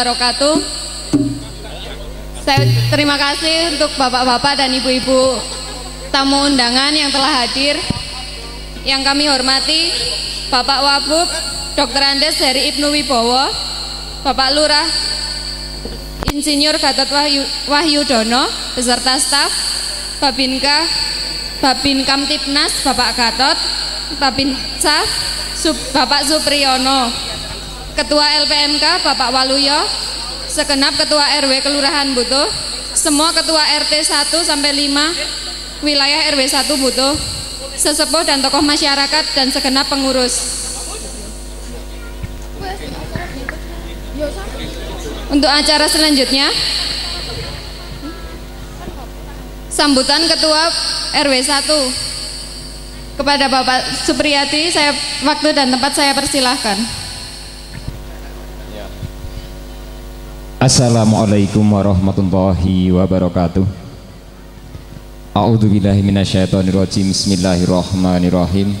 Wabarakatuh. Saya terima kasih untuk bapak-bapak dan ibu-ibu tamu undangan yang telah hadir. Yang kami hormati Bapak Wabub Dr. Andes dari Ibnu Wibowo, Bapak Lurah Insinyur Gatot Wahyu, Wahyudono beserta staf, Babinka, Babin Kamtipnas Bapak Gatot, Babinsa, Sub, Bapak Supriyono, Ketua LPMK Bapak Waluyo, segenap Ketua RW Kelurahan Butuh, semua Ketua RT 1 sampai 5 wilayah RW 1 Butuh, sesepuh dan tokoh masyarakat dan segenap pengurus. Untuk acara selanjutnya sambutan Ketua RW 1 kepada Bapak Supriyati saya waktu dan tempat saya persilahkan. Assalamualaikum warahmatullahi wabarakatuh. A'udzu billahi minasyaitonir rajim. Bismillahirrahmanirrahim.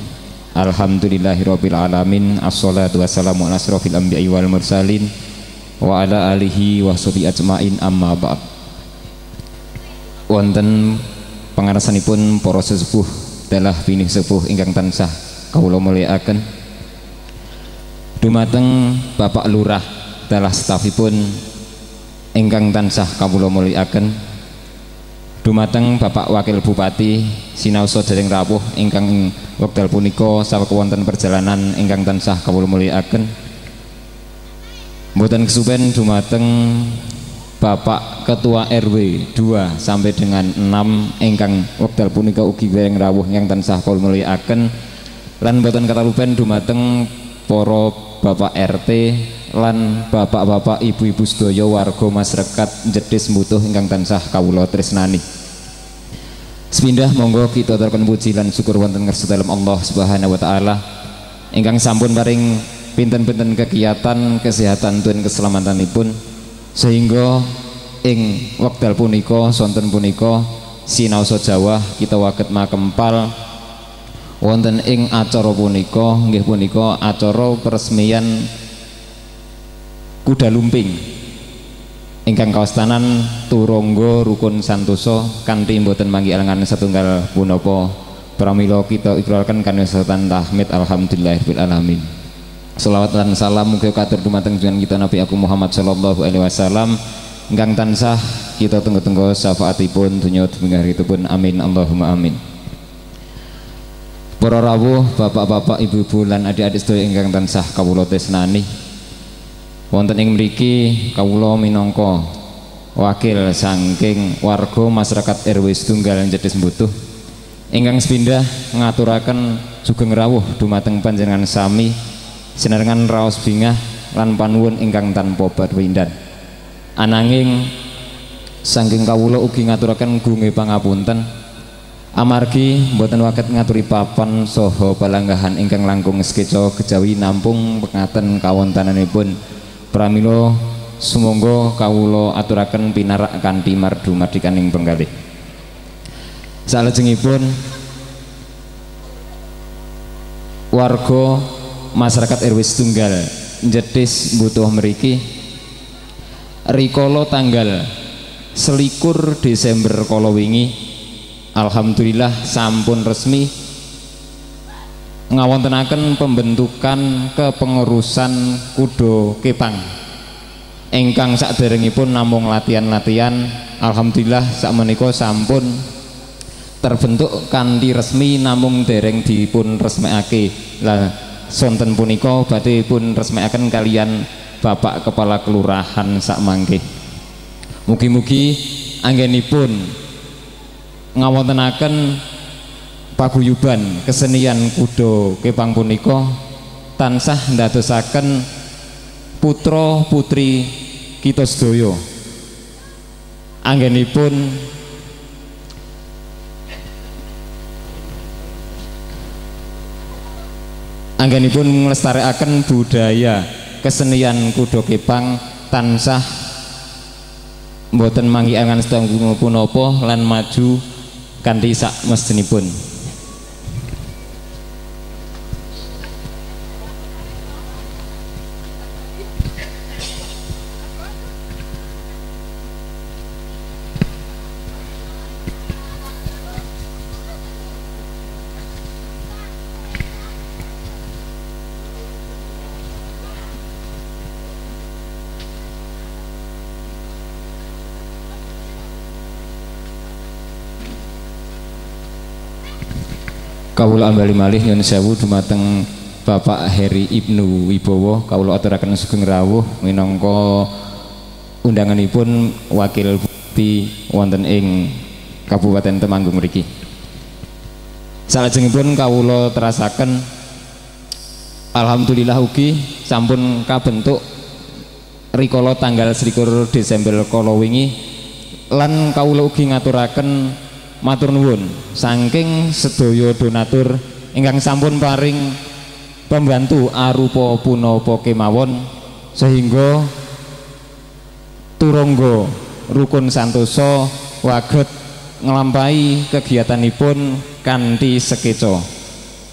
Alhamdulillahirabbil alamin. Assalatu wassalamu ala asrofil anbiya'i wal mursalin wa ala alihi wa sahbihi ajmain amma ba'd. Wonten pangarasanipun para sesepuh dalah binih sepuh ingkang tansah kawula mulyakaken. Dumateng Bapak Lurah dalah stafipun ingkang tansah kawula mulyakaken. Dumateng Bapak Wakil Bupati sinaosa dereng rawuh ingkang wekdal punika sawetawonten perjalanan ingkang tansah kawula mulyakaken. Mboten kesupen dumateng Bapak Ketua RW 2 sampai dengan 6 ingkang wekdal punika ugi dereng rawuh ingkang tansah kawula mulyakaken. Lan mboten katalupen dumateng para Bapak RT lan bapak-bapak ibu-ibu sedaya warga masyarakat jedis mbutuh ingkang tansah kawula tresnani. Sepindah monggo kita aturaken puji lan syukur wonten ngarsa dalem Allah Subhanahu wa taala. Ingkang sampun paring pinten-pinten kegiatan kesehatan dan keselamatanipun. Sehingga ing wekdal punika sonten punika sinaosa Jawa kita waket makempal. Wonten ing acara punika nggih punika acara peresmian kuda lumping. Ingkang kawastanan turonggo rukun santoso kanthi mboten manggi alangan setunggal punapa pramila kita ikrarkan kanisatan tahmid alhamdulillahirabbil alamin. Salawat dan salam mugia katur dumateng junjungan kita Nabi aku Muhammad sallallahu alaihi wasallam. Ingkang tansah kita tunggu-tunggu syafaatipun dunya itu pun amin. Allahumma amin. Para rawuh, bapak-bapak, ibu-ibu lan adik-adik sedaya ingkang tansah kawula tresnani wonten ing mriki kawula minangka wakil saking warga masyarakat RW setunggal Jedes Mbutuh ingkang sepindah ngaturaken sugeng rawuh dumateng panjenengan sami sinerengan raos bingah lan panuwun ingkang tanpa barwindan ananging saking kawula ugi ngaturaken gunge pangapunten amargi mboten waket ngaturi papan saha palanggahan ingkang langkung skeca kejawi nampung pengaten kawontenanipun pramila sumangga kawula aturaken pinarak kanthi mardu mardikaning penggalih. Salajengipun warga masyarakat RW setunggal jedis butuh meriki rikolo tanggal selikur Desember kala wingi Alhamdulillah sampun resmi ngawontenaken pembentukan kepengurusan kudo kepang. Ingkang saderengipun namung latihan-latihan Alhamdulillah sakmenika sampun terbentuk kanthi resmi namung dereng dipun resmekake. Lah sonten punika badhe pun resmekaken kalian Bapak Kepala Kelurahan sakmangke mugi-mugi anggenipun ngawontenaken paguyuban kesenian kudo kepang punika tansah ndadosaken putra putri kita sedaya anggenipun anggenipun nglestarekaken budaya kesenian kudo kepang tansah mboten manggi angan setunggal punapa lan maju kanthi sak mestinipun kawula ambali malih nyun sewu dumateng Bapak Heri Ibnu Wibowo kawula aturaken sugeng rawuh minangka undanganipun wakil bukti wonten ing Kabupaten Temanggung mriki. Salajengipun kawula terasaken Alhamdulillah ugi sampun kabentuk rikala tanggal 21 Desember kala wingi lan kawula ugi ngaturaken matur nuwun. Saking sedaya donatur ingkang sampun paring pembantu arupa punapa kemawon sehingga turangga rukun santosa waget nglampahi kegiatanipun kanthi sekeca.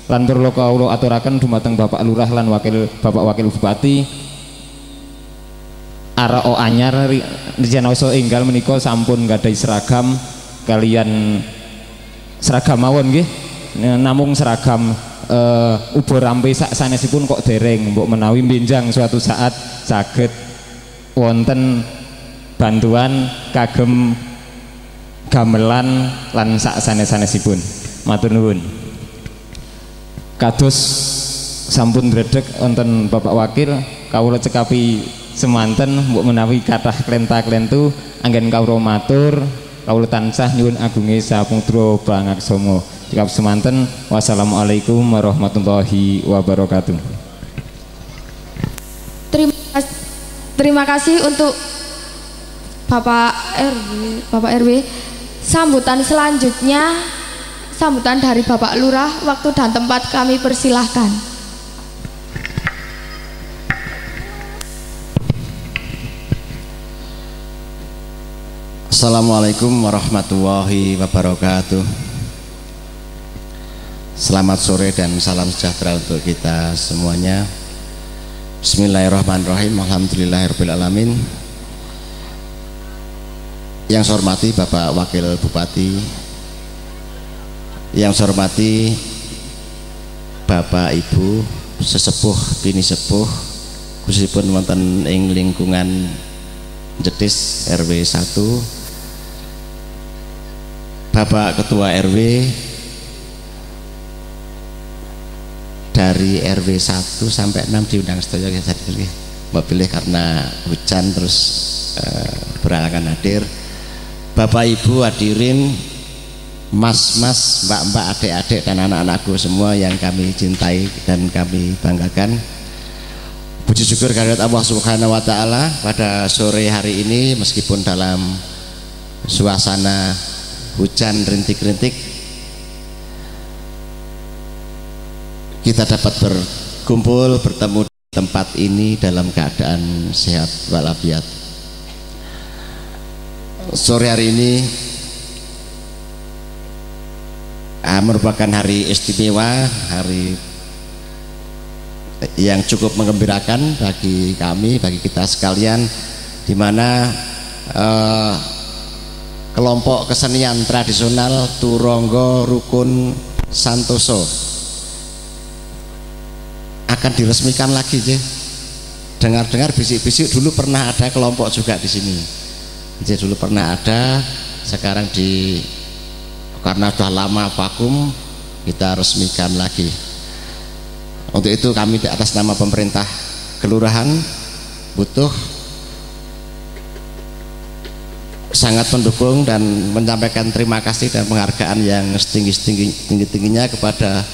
Lan perlu kawula aturaken dumateng Bapak Lurah lan wakil Bapak Wakil Bupati ara o anyar Rijanoso enggal menika sampun gadai seragam kalian seragam mawon nggih. Namung seragam uh, ubur rampe sak sanesipun kok dereng mbok menawi benjang suatu saat saged wonten bantuan kagem gamelan lan sak sanes-sanesipun. Matur nuwun. Kados sampun dredeg wonten Bapak Wakil kawula cekapi semanten mbok menawi kathah klenta-klentu anggen kawula matur kawula tansah nyuwun agunge saputra bangaksama cekap semanten. Wassalamualaikum warahmatullahi wabarakatuh. Terima kasih, terima kasih untuk Bapak RW Bapak RW sambutan selanjutnya sambutan dari Bapak Lurah waktu dan tempat kami persilahkan Assalamualaikum warahmatullahi wabarakatuh. Selamat sore dan salam sejahtera untuk kita semuanya. Bismillahirrahmanirrahim. Alhamdulillahirrahmanirrahim Yang saya hormati Bapak Wakil Bupati. Yang saya hormati Bapak Ibu Sesepuh, Bini Sepuh Khususipun wonten ing lingkungan Jetis RW 1 Bapak Ketua RW dari RW 1 sampai 6 diundang sedaya hadir Mbak pilih karena hujan terus uh, berangan hadir. Bapak Ibu hadirin Mas-mas, mbak-mbak, adik-adik dan anak-anakku semua yang kami cintai dan kami banggakan Puji syukur kehadirat Allah Subhanahu wa taala pada sore hari ini meskipun dalam suasana hujan rintik-rintik kita dapat berkumpul bertemu di tempat ini dalam keadaan sehat walafiat. Sore hari ini ah, merupakan hari istimewa hari yang cukup mengembirakan bagi kami bagi kita sekalian di mana uh, kelompok kesenian tradisional Turonggo Rukun Santoso akan diresmikan lagi je. Dengar-dengar bisik-bisik dulu pernah ada kelompok juga di sini. Jadi dulu pernah ada, sekarang di karena sudah lama vakum kita resmikan lagi. Untuk itu kami di atas nama pemerintah kelurahan butuh sangat mendukung dan menyampaikan terima kasih dan penghargaan yang setinggi-tingginya kepada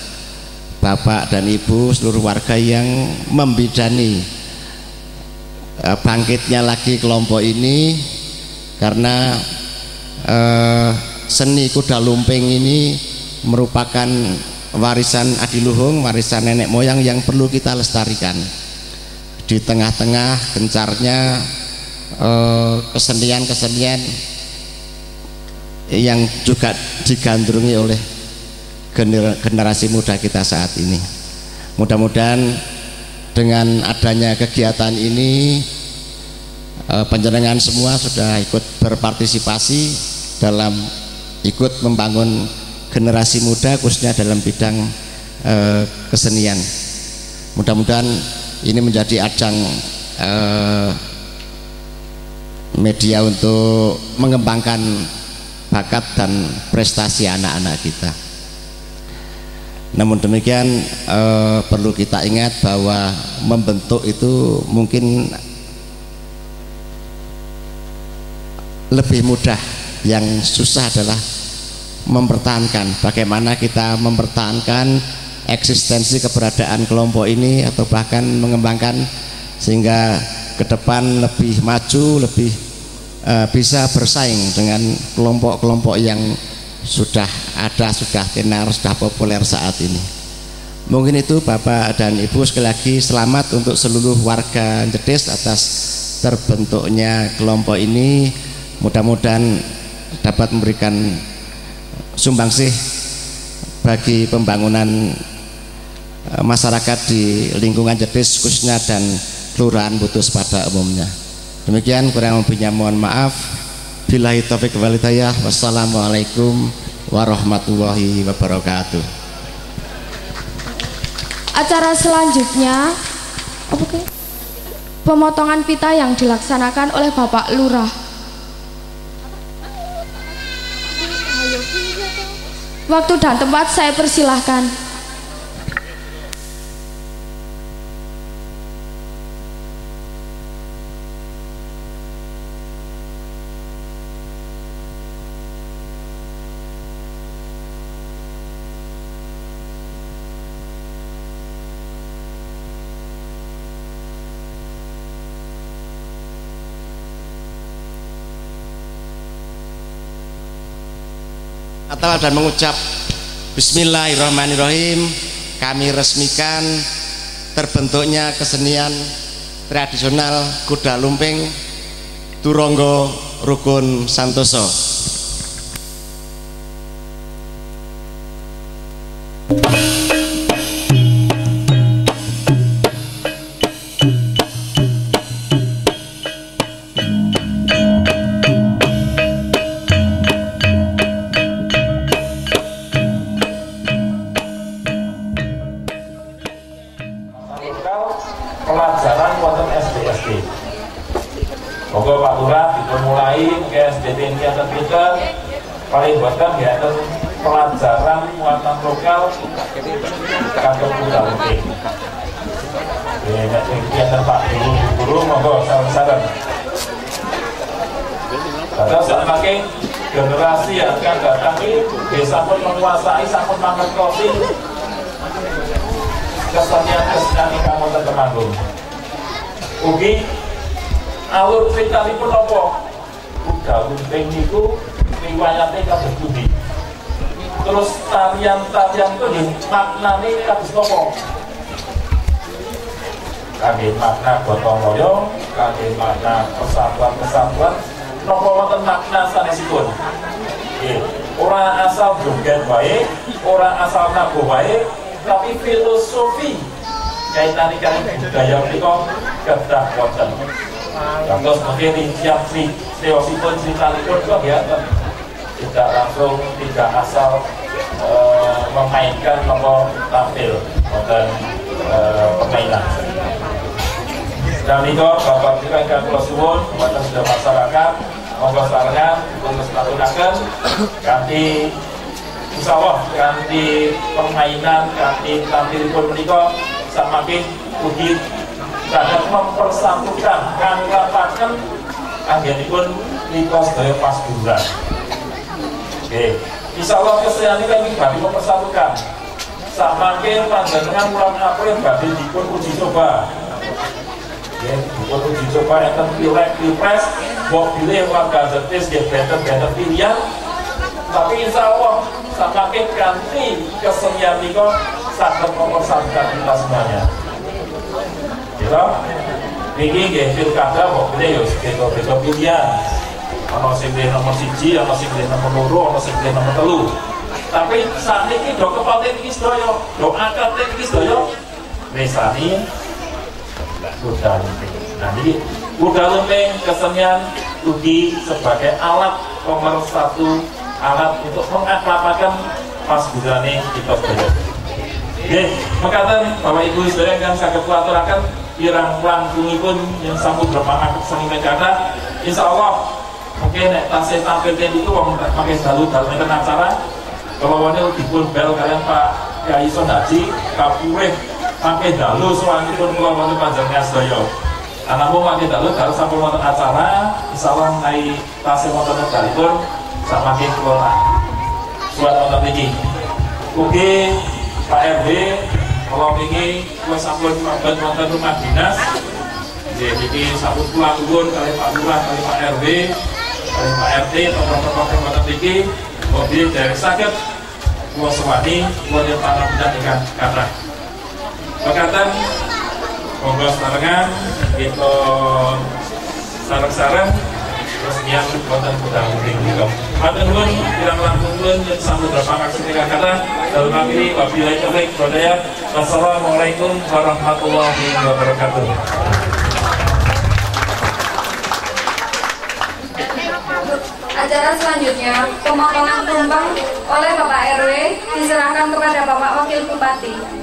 Bapak dan Ibu seluruh warga yang membidani eh, bangkitnya lagi kelompok ini karena eh, seni kuda lumping ini merupakan warisan adiluhung, warisan nenek moyang yang perlu kita lestarikan. Di tengah-tengah gencarnya Eh, kesenian-kesenian yang juga digandrungi oleh generasi muda kita saat ini. Mudah-mudahan dengan adanya kegiatan ini eh, penjenengan semua sudah ikut berpartisipasi dalam ikut membangun generasi muda khususnya dalam bidang e, kesenian. Mudah-mudahan ini menjadi ajang e, media untuk mengembangkan bakat dan prestasi anak-anak kita. Namun demikian e, perlu kita ingat bahwa membentuk itu mungkin lebih mudah. Yang susah adalah mempertahankan. Bagaimana kita mempertahankan eksistensi keberadaan kelompok ini atau bahkan mengembangkan sehingga ke depan lebih maju lebih uh, bisa bersaing dengan kelompok-kelompok yang sudah ada sudah tenar sudah populer saat ini. Mungkin itu Bapak dan Ibu sekali lagi selamat untuk seluruh warga Jedes atas terbentuknya kelompok ini. Mudah-mudahan dapat memberikan sumbangsih bagi pembangunan eh, masyarakat di lingkungan Jetis khususnya dan Kelurahan Butus pada umumnya. Demikian kurang lebihnya mohon maaf. Bilahi taufik walidayah. Wassalamualaikum warahmatullahi wabarakatuh. Acara selanjutnya pemotongan pita yang dilaksanakan oleh Bapak Lurah. Waktu dan tempat saya persilahkan. atau dan mengucap Bismillahirrahmanirrahim. Kami resmikan terbentuknya kesenian tradisional kuda lumping Turonggo Rukun Santoso. ya nggak kegiatan pak. Guru guru monggo salam salam. Terus pakai generasi yang akan datang ini desa pun menguasai sampun mangan kopi. Kesenian kesenian ini kamu tertemanggung ugi alur ceritanya pun apa? Udah gunting itu, riwayatnya kabeh budi. Terus tarian-tarian itu maknanya kabeh apa kami makna gotong royong kami makna persatuan-persatuan. Nopo wonten makna sanesipun? Nggih. Orang asal juga baik, orang asal nabuh baik, tapi filosofi kaitan ikan budaya mereka kedah wonten. Terus mungkin rincian si Seosipun cerita lipun kok ya Tidak langsung Tidak asal eh, Memainkan nomor tampil dan eh, permainan Damigor, Bapak Kira Ikan Pulau Suwun, kepada sudah masyarakat, monggo sarangan, untuk akan ganti insya Allah ganti permainan, ganti tampil pun menikah, sama bin, udit, dan mempersatukan, kan rapatkan, angin pun itu sudah pas bulan. Oke, insya Allah kesehatan kami bagi mempersatukan, sama panjangnya panjenengan bulan April berarti dipun uji coba, Waktu dicoba enten pilek pilpres, buat pilih warga zetis dia better better pilihan. Tapi insya Allah sakake ganti kesenian niko satu mempersatukan kita semuanya. Gitu? Niki nggih pilkada buat pilih yo beda-beda pilihan. Ono sing pilih nomor siji, ono sing pilih nomor loro, ono sing pilih nomor telu. Tapi saat ini do kepaten iki sedaya, do akad iki sedaya, Mesani nah, udah lempeng nah jadi udah lempeng kesenian Udi sebagai alat nomor satu alat untuk mengaklapakan pas budani kita Tokyo. Oke, mengatakan Bapak Ibu Saudara yang sangat kuaturakan pirang langkungi pun yang sambut berpangkat seni negara insya Allah mungkin nek tasih tampilkan itu wong pakai dalu dalam acara kalau wani dipun bel kalian Pak Kiai Sondaji Kapureh pun kula wonten panjenengan sedaya. Namun makin dalu kalau sampai wonten acara, insyaallah nai tasih wonten wektalipun samakin kula buat wonten iki. Oke, Pak RW, kalau ini kula sampun mabat wonten rumah dinas. Jadi ini sampun kula nuwun kali Pak Lurah kali Pak RW, kali Pak RT tokoh-tokoh yang wonten iki, mobil dari sakit kula sewani kula yang pangapunten ingkang kathah. Bekatan monggo sarengan kita sareng-sareng terus yang wonten kudang niku. Matur nuwun kirang langkung nuwun yen samudra pangakseni kata dalam kami wabillahi taufiq hidayah. Wassalamualaikum warahmatullahi wabarakatuh. Acara selanjutnya, pemotongan tumpeng oleh Bapak RW diserahkan kepada Bapak Wakil Bupati.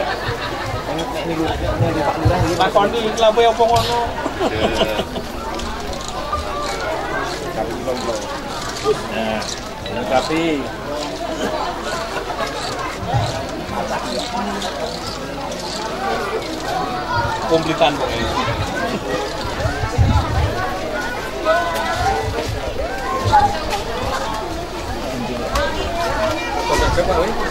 bà con đi là bèo con nó à cà phê complican. bộ này Hãy subscribe cho kênh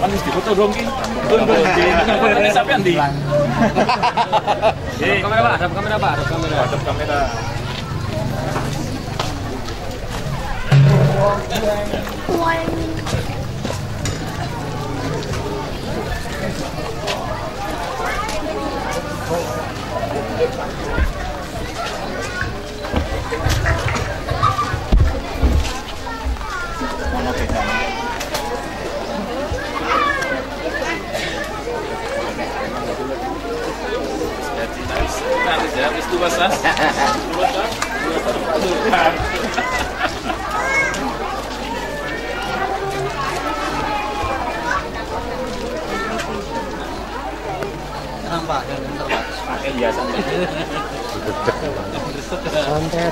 Sama nih di foto dong ki. Tunggu dong. Ini. Kamera Pak, ada kamera Pak, ada kamera. Ada kamera.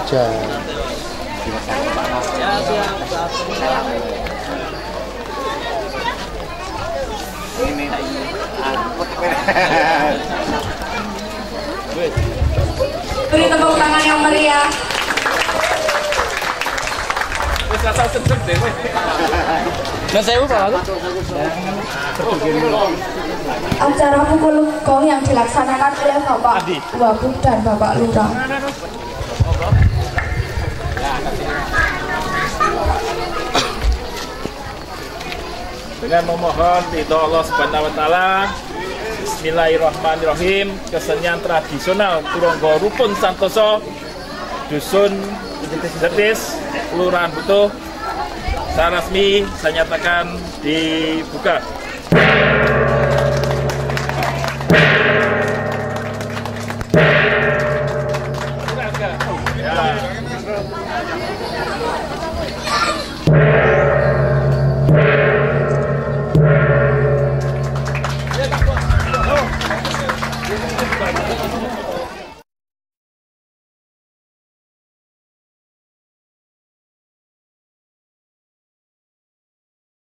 Aja ya Beri tepuk tangan yang meriah. Wis. Nah, saya Pak. Acara pukul gong yang dilaksanakan oleh Bapak Wagub dan Bapak Lurah. Dengan memohon ridho Allah Subhanahu wa taala Bismillahirrahmanirrahim kesenian tradisional Turonggo Rupun Santoso Dusun Detis Kelurahan Butuh secara resmi saya nyatakan dibuka.